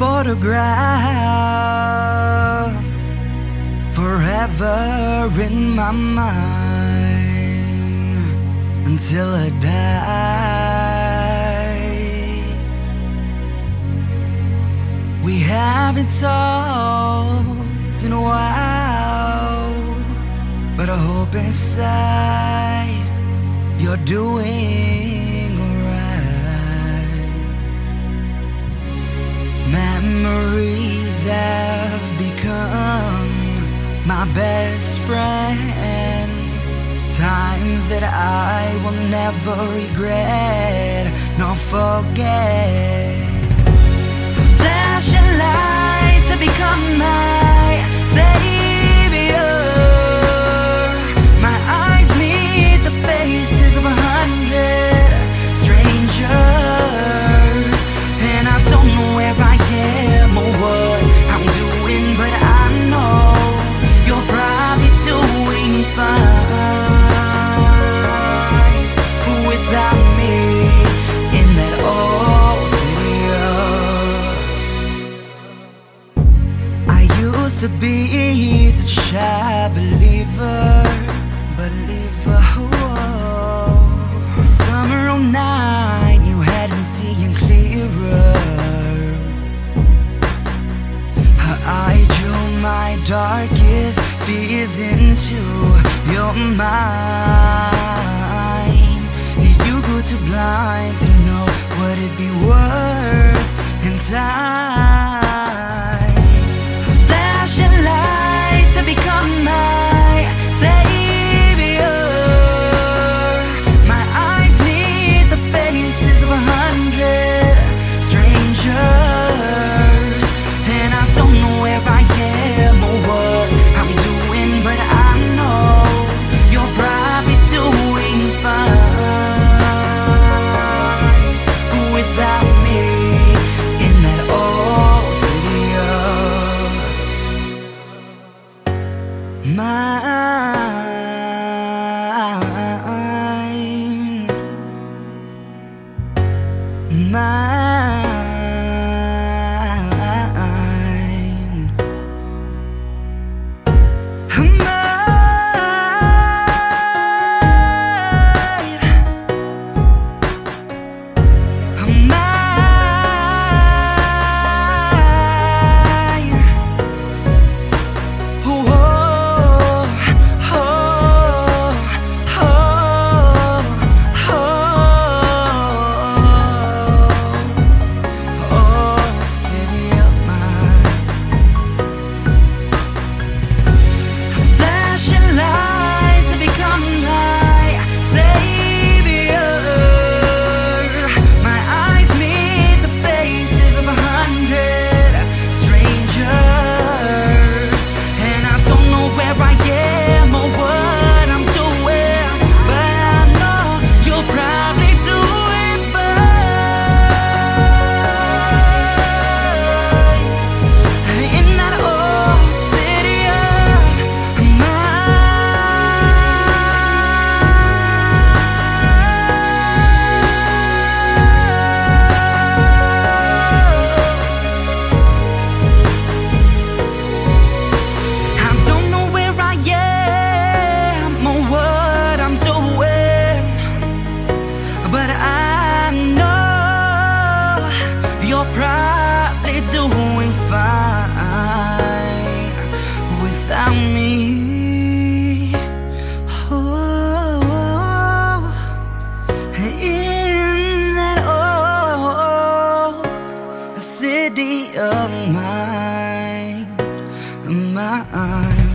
photograph forever in my mind until I die. We haven't talked in a while, but I hope inside you're doing best friend. Times that I will never regret nor forget. Flashing lights have become my to be such a shy believer, believer. Whoa. Summer of nine, you had me seeing clearer. I drew my darkest fears into your mind. You grew too blind to know what it'd be worth in time. Mine. Mine. City of mine, mine.